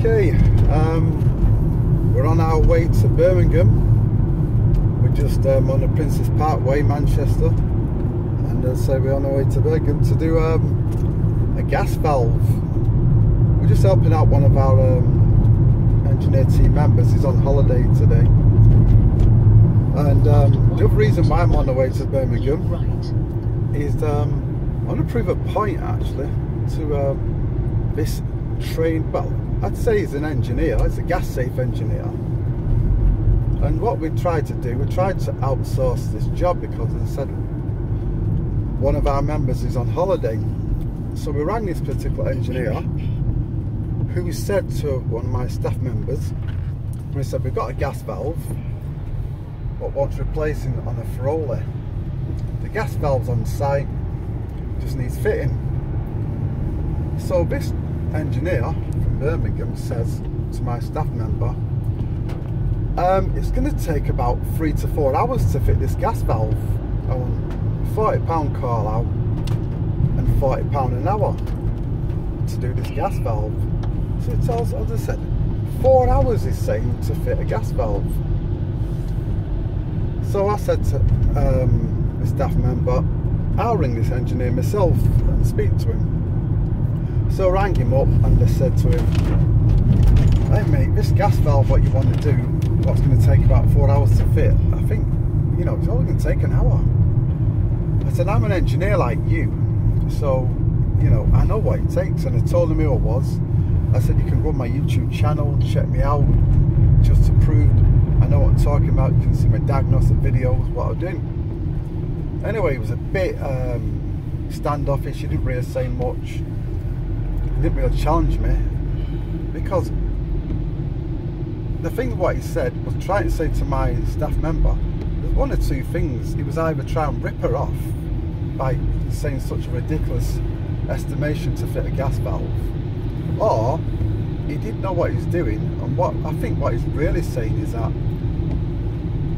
Okay, um, we're on our way to Birmingham. We're just um, on the Princes Parkway, Manchester, and uh, so we're on our way to Birmingham to do um, a gas valve. We're just helping out one of our um, engineer team members. He's on holiday today, and um, the other reason why I'm on the way to Birmingham is um, I want to prove a point actually to um, this train. well, I'd say he's an engineer, he's a gas safe engineer. And what we tried to do, we tried to outsource this job because, as I said, one of our members is on holiday. So we rang this particular engineer who said to one of my staff members, we said, we've got a gas valve, but wants replacing on a Ferroli. The gas valve's on site, just needs fitting. So this engineer Birmingham says to my staff member, um, it's going to take about three to four hours to fit this gas valve. on want £40 call out and £40 an hour to do this gas valve. So it tells, as I said, four hours is saying to fit a gas valve. So I said to um, staff member, I'll ring this engineer myself and speak to him. So I rang him up and I said to him, hey mate, this gas valve, what you want to do, what's going to take about four hours to fit, I think, you know, it's only going to take an hour. I said, I'm an engineer like you, so, you know, I know what it takes. And I told him who I was. I said, you can go on my YouTube channel, check me out, just to prove I know what I'm talking about. You can see my diagnostic videos, what I'm doing. Anyway, it was a bit um, standoffish. He didn't really say much didn't really challenge me. Because the thing what he said was trying to say to my staff member there's one or two things he was either trying to rip her off by saying such a ridiculous estimation to fit a gas valve or he didn't know what he's doing. And what I think what he's really saying is that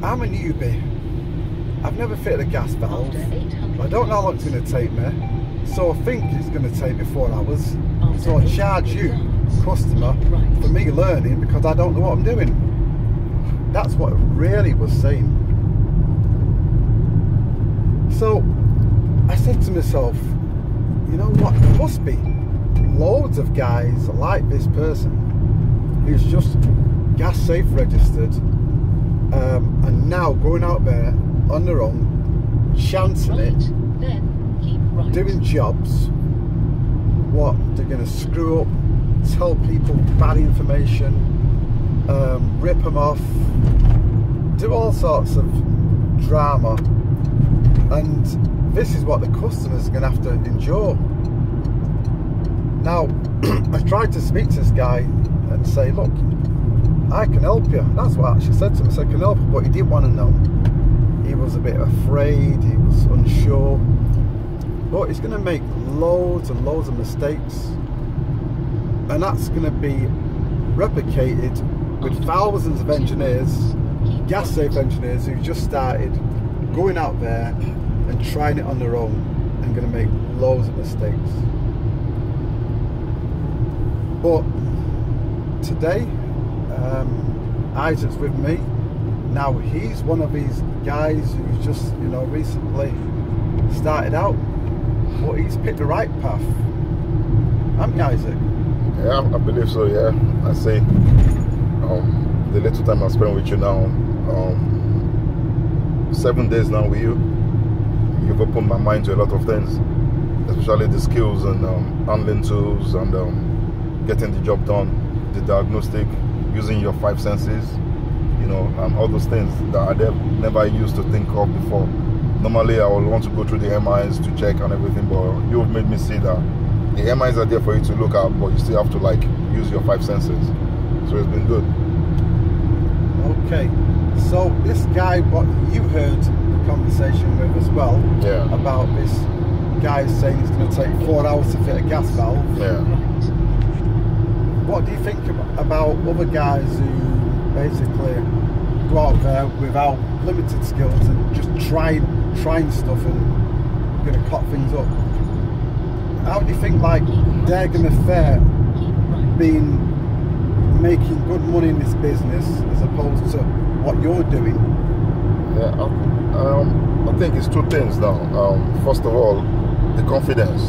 I'm a newbie I've never fitted a gas valve. I don't know how long it's going to take me. So I think it's going to take me four hours. So I charge you, customer, for me learning because I don't know what I'm doing. That's what it really was saying. So I said to myself, you know what? There must be loads of guys like this person who's just gas safe registered um, and now going out there on their own, chancing it right. doing jobs, what they're going to screw up, tell people bad information, um, rip them off, do all sorts of drama, and this is what the customers are going to have to endure. Now, I tried to speak to this guy and say, look, I can help you. That's what I actually said to him. I said, I can help you, but he didn't want to know. He was a bit afraid, he was unsure but he's going to make loads and loads of mistakes. And that's going to be replicated with thousands of engineers gas safe engineers who've just started going out there and trying it on their own and going to make loads of mistakes. But today um, Isaac's with me. Now he's one of these guys who's just you know recently started out but he's picked the right path. Haven't you, Isaac? Yeah, I believe so, yeah. I say, um, the little time I spent with you now, um, seven days now with you, you've opened my mind to a lot of things, especially the skills and um, handling tools and um, getting the job done, the diagnostic, using your five senses, you know, and all those things that I never used to think of before normally I would want to go through the MIs to check and everything, but you've made me see that the MIs are there for you to look at, but you still have to like use your five senses. So it's been good. Okay, so this guy, what you heard the conversation with as well, yeah. about this guy saying it's going to take four hours to fit a gas valve. Yeah. What do you think about other guys who basically go out there without limited skills and just try trying stuff and going to cut things up. How do you think like they're going to fare being making good money in this business as opposed to what you're doing? Yeah, um, I think it's two things now. Um, first of all, the confidence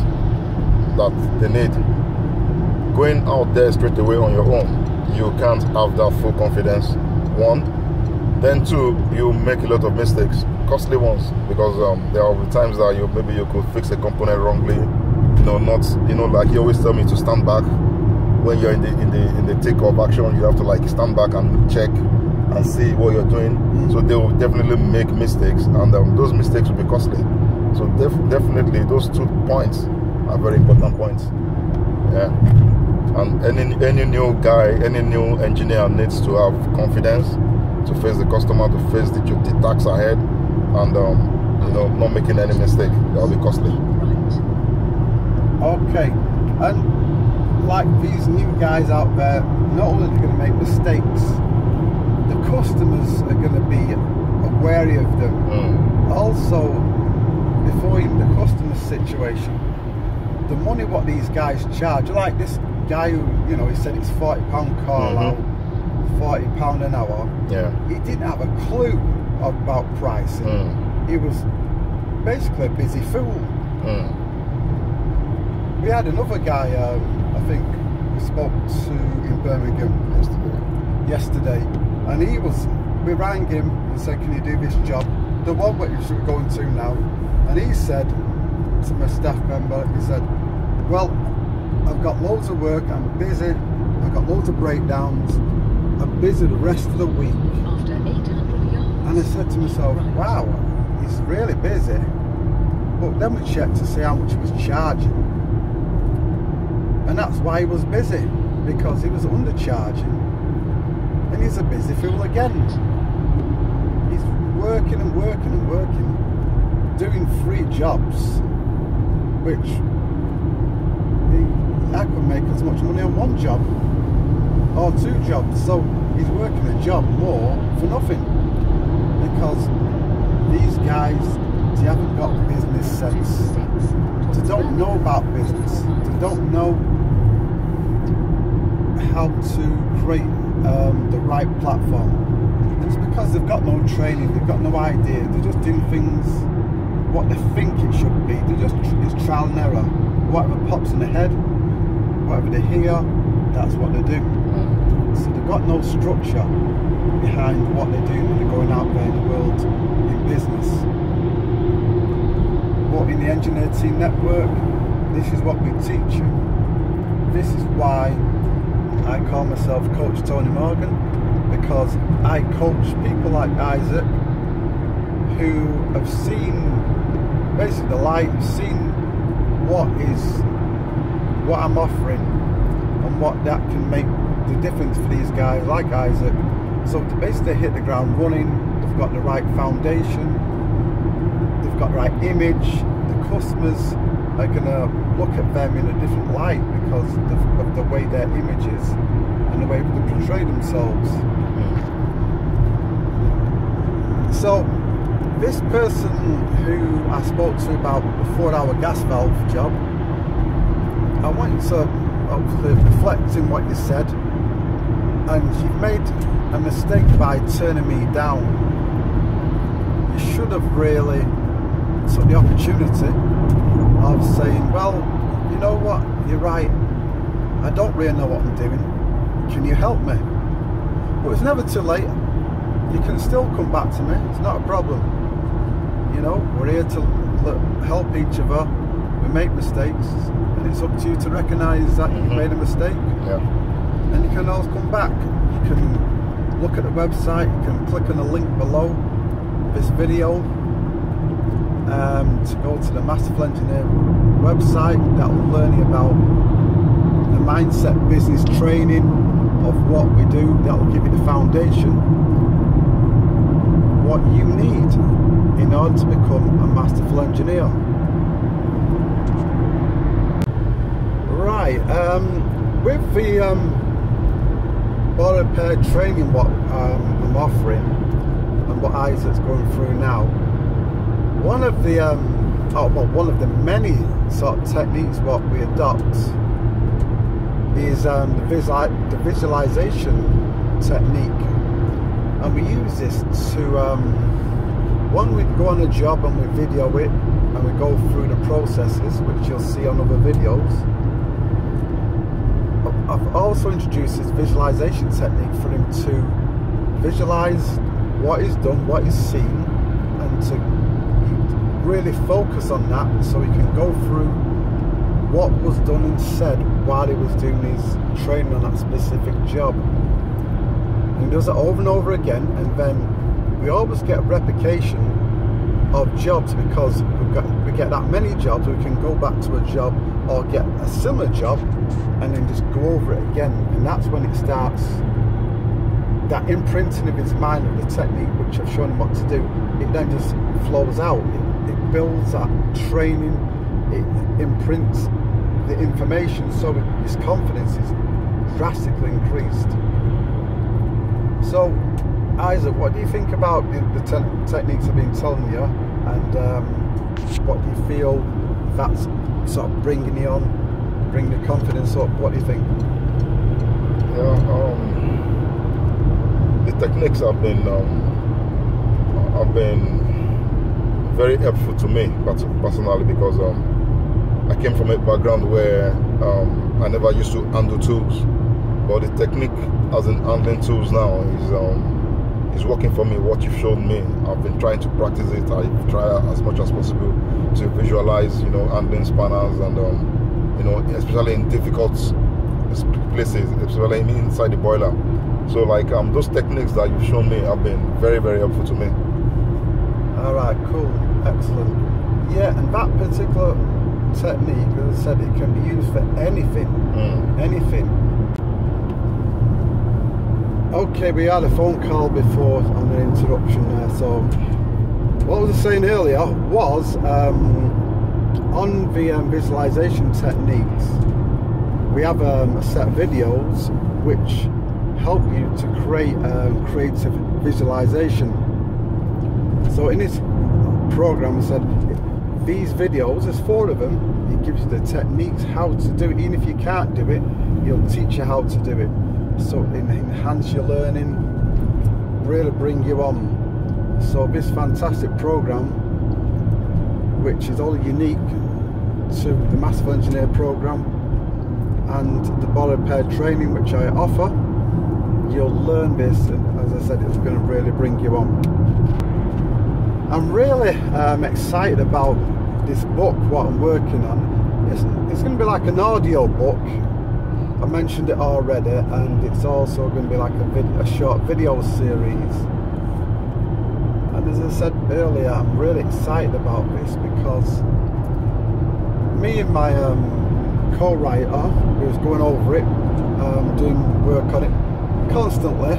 that they need. Going out there straight away on your own, you can't have that full confidence. One, then two, you make a lot of mistakes, costly ones, because um, there are times that you maybe you could fix a component wrongly. You know, not you know, like you always tell me to stand back when you're in the in the in the take of action. You have to like stand back and check and see what you're doing. Mm-hmm. So they will definitely make mistakes, and um, those mistakes will be costly. So def definitely those two points are very important points. Yeah. And any any new guy, any new engineer needs to have confidence to face the customer, to face the, the tax ahead, and um, you know not making any mistake. That'll be costly. Okay, and like these new guys out there, not only are they going to make mistakes, the customers are going to be wary of them. Mm. Also, before even the customer situation, the money what these guys charge, like this guy who, you know, he said it's forty pound car mm-hmm. forty pound an hour. Yeah. He didn't have a clue about pricing. Mm. He was basically a busy fool. Mm. We had another guy, um, I think we spoke to in Birmingham yesterday. Yesterday, and he was. We rang him and said, "Can you do this job?" The one which we're going to now, and he said to my staff member, he said, Well, I've got loads of work, I'm busy, I've got loads of breakdowns, I'm busy the rest of the week. After 800 yards. And I said to myself, Wow, he's really busy. But then we checked to see how much he was charging. And that's why he was busy, because he was undercharging. And he's a busy fool again. He's working and working and working, doing three jobs which I could make as much money on one job or two jobs. So he's working a job more for nothing because these guys they haven't got business sense. They don't know about business. They don't know how to create um, the right platform. It's because they've got no training, they've got no idea. They're just doing things what they think it should be. They're just it's trial and error. Whatever pops in the head, whatever they hear, that's what they do. They've got no structure behind what they do when they're going out there in the world in business. But in the Engineer Team Network, this is what we teach you. This is why I call myself Coach Tony Morgan because I coach people like Isaac who have seen basically the light, seen what is what I'm offering and what that can make the difference for these guys like Isaac. So to basically hit the ground running, they've got the right foundation, they've got the right image, the customers are gonna look at them in a different light because of the way their image is and the way they portray themselves. So this person who I spoke to about the four hour gas valve job, I want you to uh, hopefully reflect in what you said. And you've made a mistake by turning me down. You should have really took the opportunity of saying, well, you know what, you're right. I don't really know what I'm doing. Can you help me? But it's never too late. You can still come back to me. It's not a problem. You know, we're here to help each other. We make mistakes, and it's up to you to recognise that mm-hmm. you've made a mistake. Yeah. And you can always come back. You can look at the website. You can click on the link below this video um, to go to the Masterful Engineer website. That will learn you about the mindset business training of what we do. That will give you the foundation, what you need in order to become a masterful engineer. Right, um, with the um, boiler repair training what um, I'm offering and what Isaac's going through now, one of the um, oh, well, one of the many sort of techniques what we adopt is um, the, visual, the visualization technique, and we use this to um, when we go on a job and we video it and we go through the processes, which you'll see on other videos. I've also introduced this visualization technique for him to visualize what is done, what is seen, and to really focus on that so he can go through what was done and said while he was doing his training on that specific job. And he does it over and over again, and then we always get replication of jobs because got, we get that many jobs, we can go back to a job or get a similar job and then just go over it again. And that's when it starts that imprinting of his mind of the technique which I've shown him what to do. It then just flows out. It, it builds that training, it imprints the information so his confidence is drastically increased. So, Isaac, what do you think about the, the te- techniques I've been telling you, and um, what do you feel that's sort of bringing you on, bringing the confidence up? What do you think? Yeah, um, the techniques have been um, have been very helpful to me but personally because um, I came from a background where um, I never used to handle tools, but the technique as in handling tools now is um, is working for me. What you've shown me, I've been trying to practice it. I try as much as possible to visualize, you know, handling spanners and um, you know, especially in difficult places, especially inside the boiler. So like um, those techniques that you've shown me have been very very helpful to me. All right, cool, excellent. Yeah, and that particular technique, as I said, it can be used for anything, Mm. anything. Okay, we had a phone call before on an interruption there. So, what was I saying earlier was um, on the um, visualization techniques, we have um, a set of videos which help you to create um, creative visualization. So, in this program, I said these videos, there's four of them. It gives you the techniques how to do it. Even if you can't do it, he'll teach you how to do it. So it enhance your learning, really bring you on. So this fantastic program, which is all unique to the Masterful Engineer program and the boiler repair training which I offer, you'll learn this and as I said it's going to really bring you on. I'm really um, excited about this book, what I'm working on. It's, it's going to be like an audio book. I mentioned it already, and it's also going to be like a, vid- a short video series. And as I said earlier, I'm really excited about this because me and my um, co-writer, who's going over it, um, doing work on it constantly,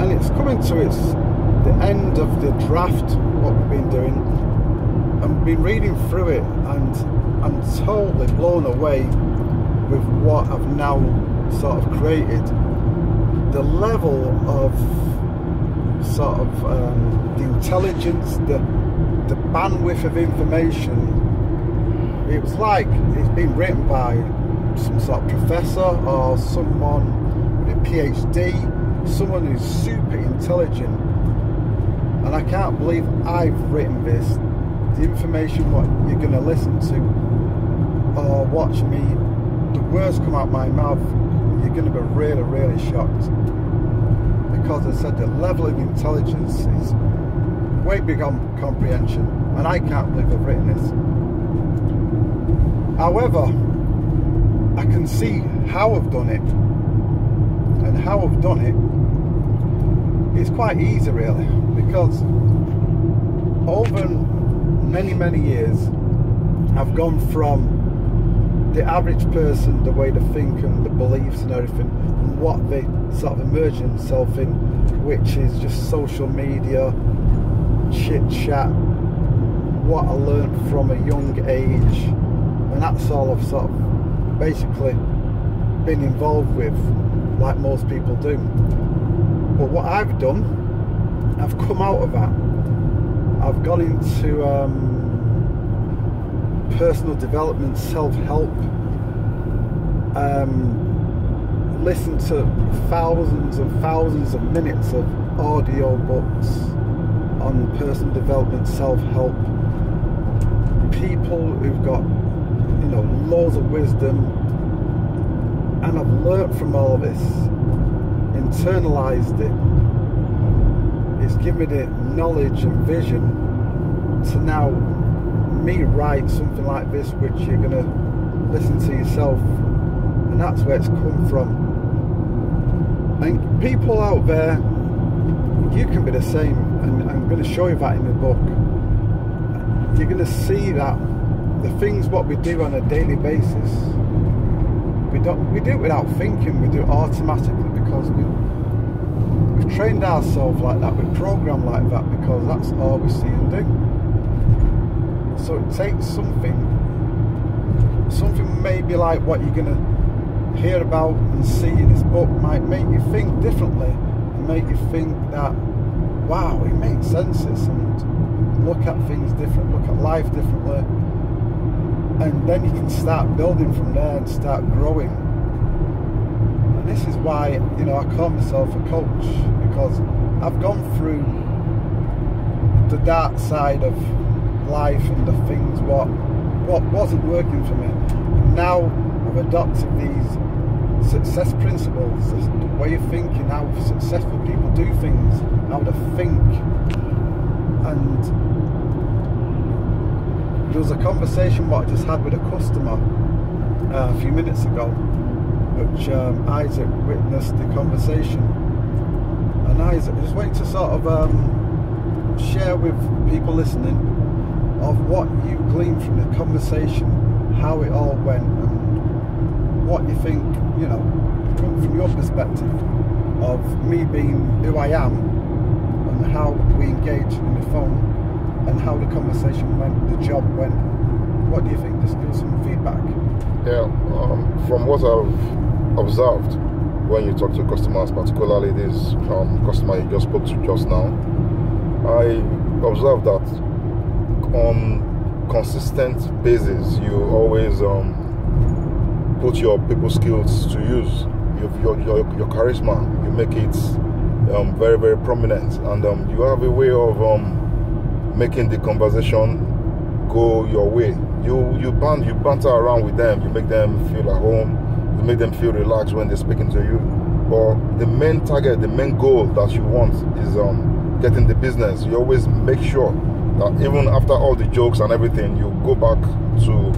and it's coming to its the end of the draft, what we've been doing. I've been reading through it and I'm totally blown away with what I've now sort of created. The level of sort of um, the intelligence, the the bandwidth of information. It was like it's been written by some sort of professor or someone with a PhD, someone who's super intelligent and I can't believe I've written this. The information what you're going to listen to or watch me, the words come out my mouth, you're going to be really, really shocked. Because I said the level of intelligence is way beyond comprehension, and I can't believe I've written this. However, I can see how I've done it, and how I've done it it's quite easy really because over many many years I've gone from the average person the way they think and the beliefs and everything what they sort of immerse themselves in which is just social media chit chat what I learned from a young age and that's all I've sort of basically been involved with like most people do but what I've done, I've come out of that. I've gone into um, personal development, self-help, um, listen to thousands and thousands of minutes of audio books on personal development, self-help, people who've got, you know, loads of wisdom, and I've learnt from all this, internalized it. It's given me the knowledge and vision to now me write something like this, which you're gonna listen to yourself, and that's where it's come from. And people out there, you can be the same, and I'm going to show you that in the book. You're going to see that the things what we do on a daily basis, we don't we do it without thinking. We do it automatically because we we've trained ourselves like that. We're programmed like that because that's all we see and do. So it takes something, something maybe like what you're going to hear about and see in this book might make you think differently and make you think that wow, it makes sense and look at things different, look at life differently. And then you can start building from there and start growing. And this is why, you know, I call myself a coach because I've gone through the dark side of life and the things what what wasn't working for me. Now I've adopted these success principles, the way of thinking, how successful people do things, how to think. And there was a conversation what I just had with a customer uh, a few minutes ago, which um, Isaac witnessed the conversation. And Isaac, just wanted to sort of um, share with people listening of what you gleaned from the conversation, how it all went, what you think, you know, from, from your perspective of me being who I am and how we engage in the phone and how the conversation went, the job went. What do you think? Just give some feedback. Yeah, um, from what I've observed when you talk to customers, particularly this um, customer you just spoke to just now, I observed that on consistent basis you always um, put your people skills to use your, your, your charisma you make it um, very very prominent. And um, you have a way of um, making the conversation go your way. You you ban you banter around with them. You make them feel at home. You make them feel relaxed when they're speaking to you. But the main target the main goal that you want is um, getting the business. You always make sure that even after all the jokes and everything, you go back to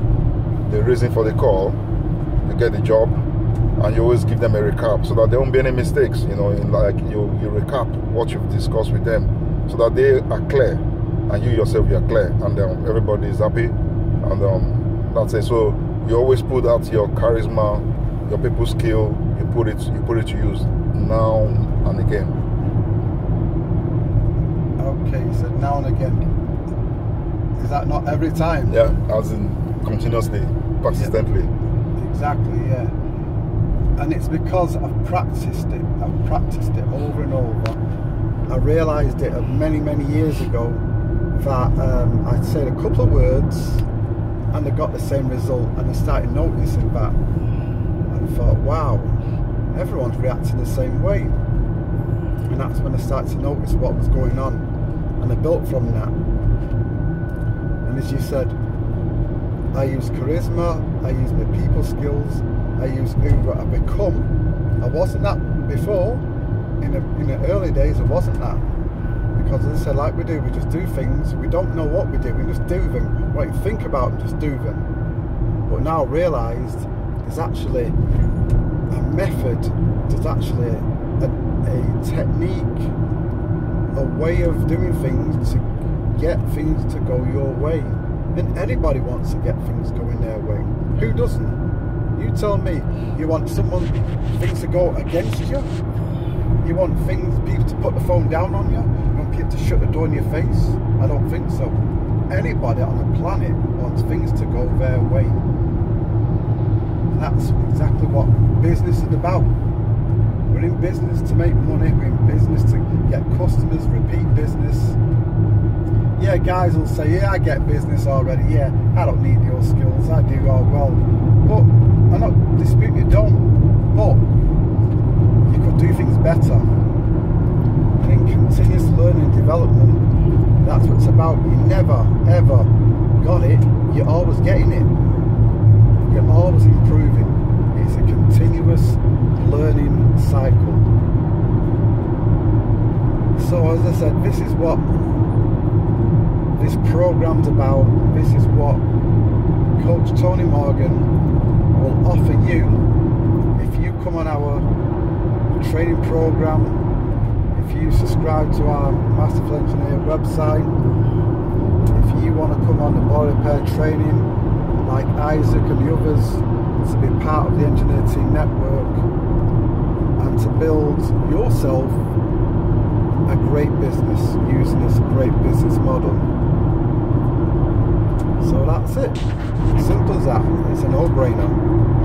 the reason for the call, you get the job, and you always give them a recap so that there won't be any mistakes. You know, in like you you recap what you've discussed with them, so that they are clear, and you yourself you are clear, and um, everybody is happy, and um, that's it. So you always put out your charisma, your people skill, you put it you put it to use now and again. Okay, you said now and again. Is that not every time? Yeah, as in continuously, persistently. Yeah. Exactly, yeah. And it's because I've practiced it. I've practiced it over and over. I realised it many, many years ago that um, I'd said a couple of words and I got the same result and I started noticing that and I thought, wow, everyone's reacting the same way. And that's when I started to notice what was going on and I built from that. And as you said, I use charisma, I use my people skills, I use who I've become. I wasn't that before. In the, in the early days, I wasn't that. Because as I said, like we do, we just do things. We don't know what we do, we just do them. We don't think about them, just do them. But now I realised there's actually a method, there's actually a, a technique, a way of doing things to get things to go your way. And anybody wants to get things going their way. Who doesn't? You tell me, you want someone, things to go against you? You want things, people to put the phone down on you? You want people to shut the door in your face? I don't think so. Anybody on the planet wants things to go their way. And that's exactly what business is about. We're in business to make money, we're in business to get customers. Guys will say, yeah, I get business already. Yeah, I don't need your skills. I do all well. But I'm not disputing you don't. But you could do things better. And in continuous learning and development, that's what it's about. You never, ever got it, you're always getting it. You're always improving. It's a continuous learning cycle. So, as I said, this is what this program's about. This is what Coach Tony Morgan will offer you if you come on our training program, if you subscribe to our Masterful Engineer website, if you want to come on the boiler repair training like Isaac and the others to be part of the engineer team network and to build yourself a great business using this great business model. So that's it. Simple as that. It's a no-brainer.